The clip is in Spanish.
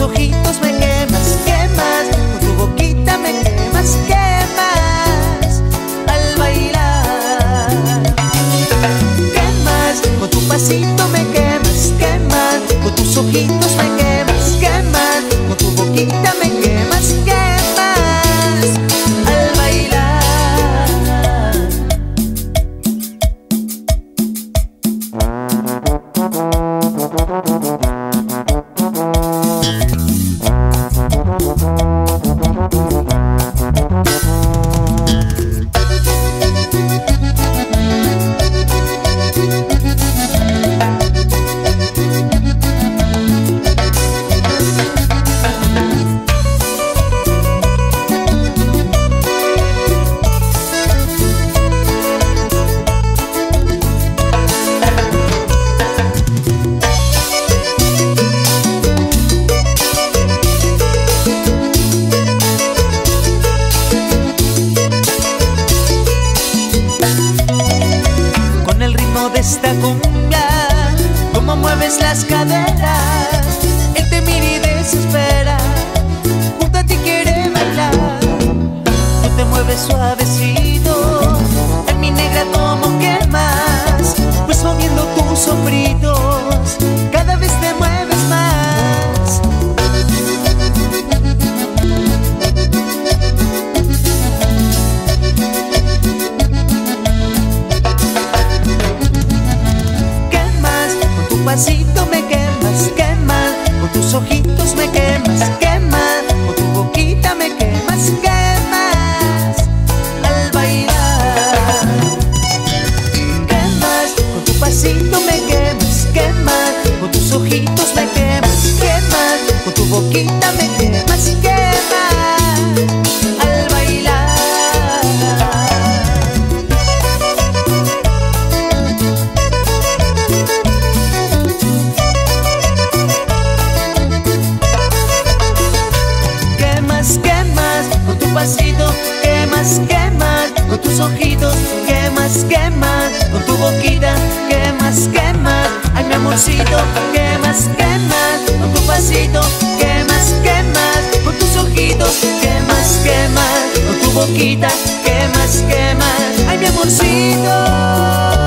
ojitos me quemas, quemas, con tu boquita me quemas, quemas al bailar. Quemas, con tu pasito me quemas, quemas, con tus ojitos me quemas, quemas, con tu boquita me quemas, quemas al bailar. Cumbia, cómo mueves las caderas, me quemas, quemas, con tu boquita me quemas, quemas al bailar. quemas, quemas con tu pasito, quemas, quemas con tus ojitos, quemas, quemas con tu boquita, quemas, quemas, amorcito, quemas, quemas con tu pasito, quemas, quemas con tus ojitos, quemas, quemas con tu boquita, quemas, quemas, ay mi amorcito.